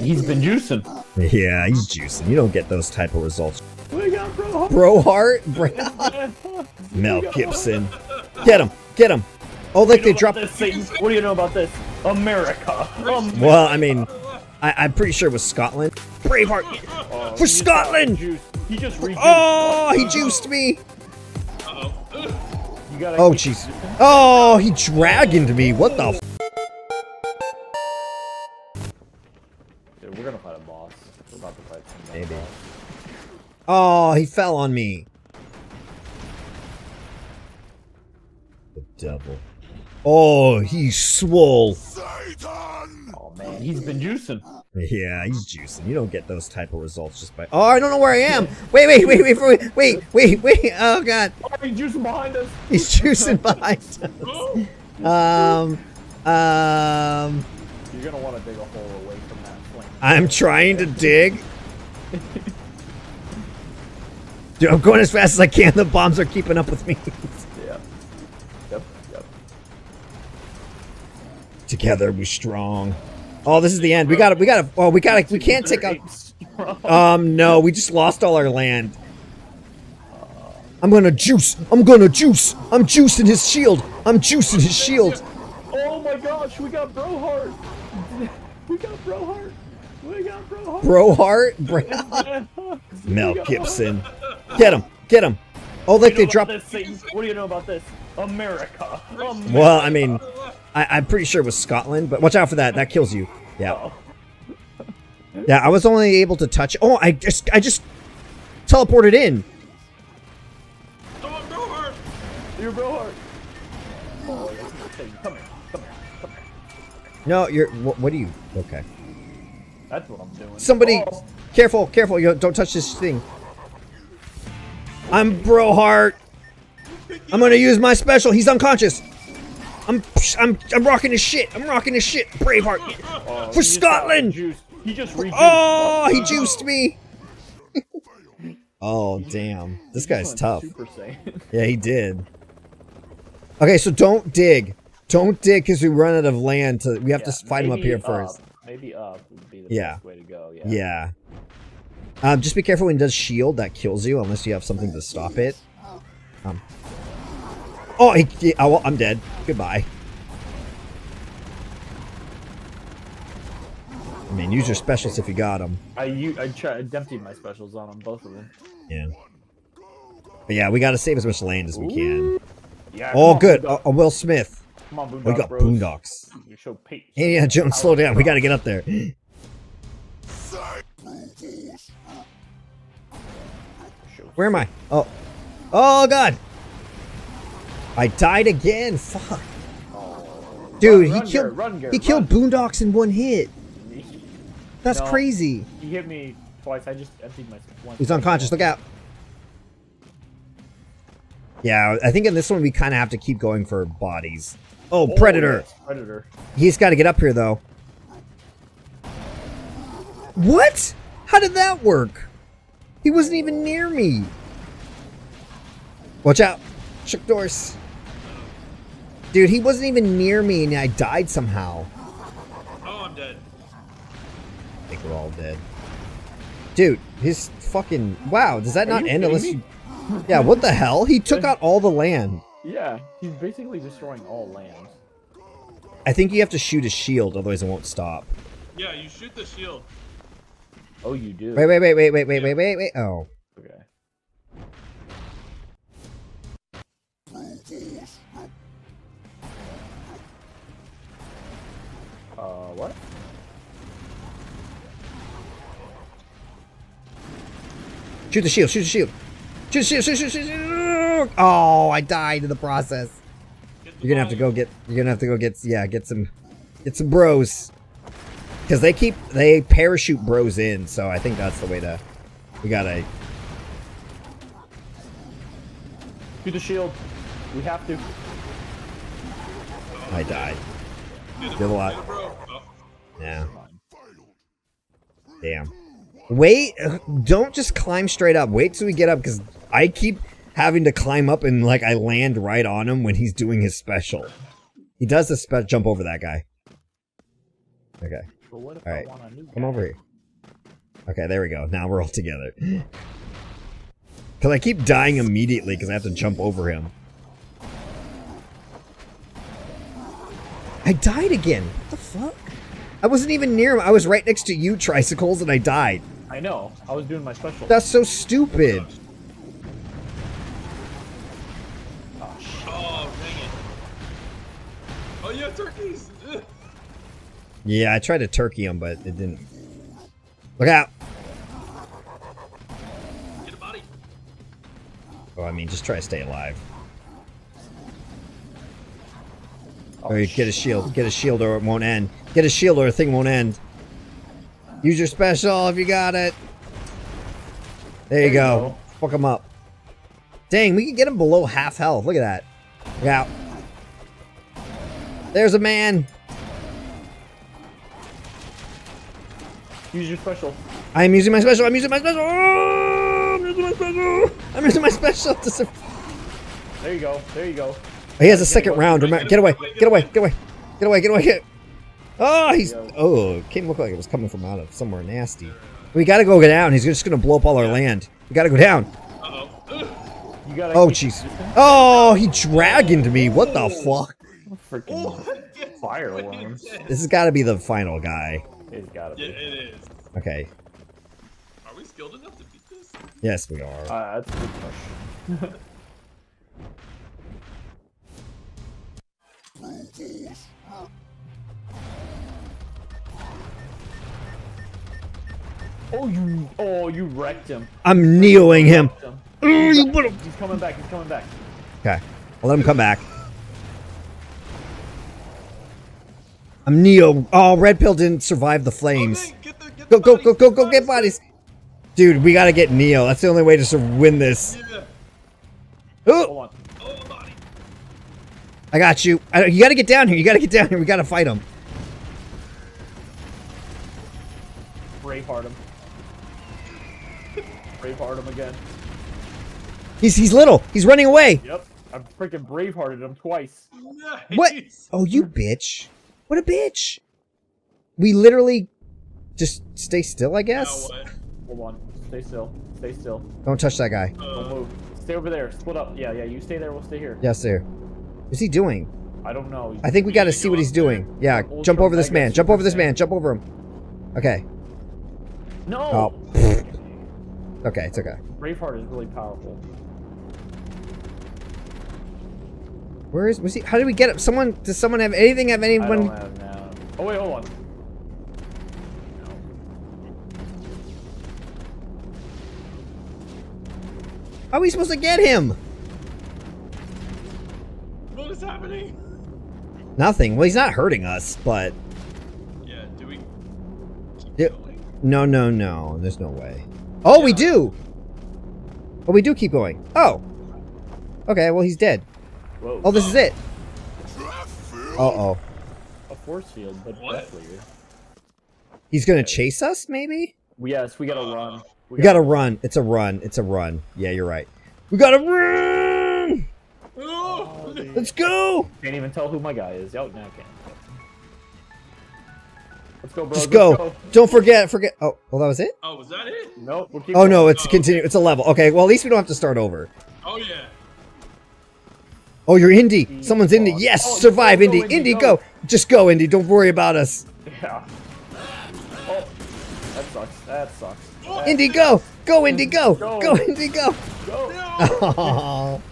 He's been juicing. Yeah, he's juicing. You don't get those type of results. We got bro. Bro Heart, Mel Gibson. Get him, get him. Oh, like they dropped. This, Satan? What do you know about this? America. Um, Well, I mean, I, I'm pretty sure it was Scotland. Braveheart uh, for he Scotland. got. He just rejuiced. Oh, he juiced me. You gotta Oh, jeez. juicing. Oh, he dragoned me. What the? Oh, he fell on me. The devil. Oh, he's swole. Oh man, he's been juicing. Yeah, he's juicing. You don't get those type of results just by. Oh, I don't know where I am. Wait, wait, wait, wait, wait, wait, wait, wait. Oh God, Oh, he's juicing behind us. he's juicing behind us. Um, um, You're gonna want to dig a hole away from that flame. I'm trying to dig. Dude, I'm going as fast as I can. The bombs are keeping up with me. Yeah. Yep. Yep. Together we strong. Oh, this is the end. We gotta, we gotta. Oh, we gotta. We can't take out. Um, no, we just lost all our land. I'm gonna juice. I'm gonna juice. I'm juicing his shield. I'm juicing his shield. oh my gosh, we got bro heart. We got bro heart. We got bro heart. Bro Mel Gibson. Get him, get him. Oh, like they dropped. This, Satan? What do you know about this? America. America. Well, I mean, I, I'm pretty sure it was Scotland, but watch out for that. That kills you. Yeah, Oh. yeah. I was only able to touch. Oh, I just, I just teleported in. You're bro heart. Oh, yeah. Satan, Come here. Come here. Come here. No, you're. What, what are you? Okay. That's what I'm doing. Somebody, Oh. careful, careful! You don't touch this thing. I'm Bro Heart. I'm gonna use my special. He's unconscious. I'm, I'm, I'm rocking his shit. I'm rocking his shit. Braveheart. Oh, For Scotland! He just rejuiced. Oh, he juiced me. oh damn, this guy's tough. Yeah, he did. Okay, so don't dig. Don't dig because we run out of land. To we have to Yeah, fight him up here first. Maybe up would be the Yeah. best way to go. Yeah. Yeah. Um, just be careful when it does shield. That kills you unless you have something to stop it. Um. Oh, he, he- oh, I'm dead. Goodbye. I mean, use your specials if you got them. I, try, I emptied my specials on them, both of them. Yeah. But yeah, we got to save as much land as we can. Yeah. Oh, on, good. Boondock. Oh, Will Smith. Come on, We got bros. boondocks. You show pace. Hey, yeah, Jones, slow down. We got to get up there. Where am I? Oh. Oh, God. I died again. Fuck. Dude, Run, run, he killed run, he killed. Boondocks in one hit. That's No. crazy. He hit me twice. I just emptied my one. He's unconscious. Look out. Yeah, I think in this one we kind of have to keep going for bodies. Oh, Oh, Predator. Predator. He's got to get up here though. What? How did that work? He wasn't even near me. Watch out. Shook doors. Dude, he wasn't even near me and I died somehow. Oh, I'm dead. I think we're all dead. Dude, his fucking wow, does that Are not end unless me? Yeah, what the hell? He took out all the land. Yeah, he's basically destroying all land. I think you have to shoot his shield, otherwise it won't stop. Yeah, you shoot the shield. Oh, you do. Wait, wait, wait, wait, wait, wait, wait, wait, wait. Oh. Okay. Uh, what? Shoot the shield, shoot the shield. Shoot the shield, shoot, shoot, shoot, shoot. Oh, I died in the process. The You're gonna have to go get you're gonna have to go get yeah, get some get some bros. Cause they keep they parachute bros in, so I think that's the way to we gotta Do the shield. We have to. I died. Did a lot. get him, bro. Yeah. Damn. Wait, don't just climb straight up. Wait till we get up because I keep having to climb up and like I land right on him when he's doing his special. He does the spe- jump over that guy. Okay. But what if Alright, I want a new Come guy? over here. Okay, there we go. Now we're all together. Because I keep dying immediately because I have to jump over him. I died again. What the fuck? I wasn't even near him. I was right next to you, Tricycles, and I died. I know. I was doing my special. That's so stupid. oh, shit. Oh, dang it. Oh, yeah, turkeys. Ugh. Yeah, I tried to turkey him, but it didn't. Look out! Get a body. Oh, I mean, just try to stay alive. Oh, Or you get a shield. Get a shield or it won't end. Get a shield or a thing won't end. Use your special if you got it. There you, There you go. go. Fuck him up. Dang, we can get him below half health. Look at that. Look out. There's a man. Use your special. I'm using my special. I'm using my special. Oh, I'm using my special. I'm using my special to sur- There you go. There you go. He has a Get second away, round. get Remember, away, get away, get get away, away. get away, get away, get away, get. Oh, he's oh, it came look like it was coming from out of somewhere nasty. We gotta go get down. He's just gonna blow up all our land. We gotta go down. Uh-oh. You gotta. Oh, jeez. Oh, he dragoned me. What the oh. fuck? Freaking Oh, fireworms. This has got to be the final guy. It's gotta Yeah, be. it is. Okay. Are we skilled enough to beat this? Yes, we are. Uh, that's a good question. oh, you! Oh, you wrecked him. I'm neoing him. Wrecked him. Oh, you put him. He's coming back. He's coming back. Okay. I'll let him come back. I'm Neo. Oh, Red Pill didn't survive the flames. Okay, get the, get Go, go, go, go, go, get bodies. Dude, we gotta get Neo. That's the only way to win this. Yeah. Oh, Hold on. Oh, a body. I got you. I, you gotta get down here. You gotta get down here. We gotta fight him. Braveheart him. Braveheart him again. He's he's little. He's running away. Yep. I've freaking bravehearted him twice. Nice. What? Oh, you bitch. What a bitch. We literally just stay still, I guess. what? Hold on. Stay still. Stay still. Don't touch that guy. Don't Uh, move. Stay over there. Split up. Yeah, yeah. You stay there. We'll stay here. Yes, sir. What's he doing? I don't know. I think we gotta see what he's doing. Yeah, Ultra jump over this man. Jump over this man. Jump over him. Okay. No. Oh. Okay, it's okay. Braveheart is really powerful. Where is was he? How did we get him? Someone does someone have anything? Have anyone? have now. Oh wait, hold on. No. How are we supposed to get him? what is happening? Nothing. Well, he's not hurting us, but Yeah, do we keep going? no, no, no. There's no way. Oh, we do. Oh, we do keep going. Oh. Okay. Well, he's dead. Whoa. Oh, this is it. Uh oh. a force field, but What? deathly. He's gonna chase us, maybe. Yes, we gotta run. We gotta run. It's a run. It's a run. Yeah, you're right. We gotta run. Oh, Let's go. Can't even tell who my guy is. Oh, now I can. Let's go, bro. Just let's go. Don't forget. Forget. Oh, well, that was it. oh, was that it? Nope. We'll keep Oh no, going. it's continue. It's a level. Okay. Well, at least we don't have to start over. Oh, yeah. Oh, you're Indy. Someone's Indy. Yes, Oh, survive, Indy. Indy, go. go. Just go, Indy. Don't worry about us. Yeah. Oh, that sucks. That sucks. That Indy, go. Go, Indy, go. Go. Go, Indy, go. Go. Oh,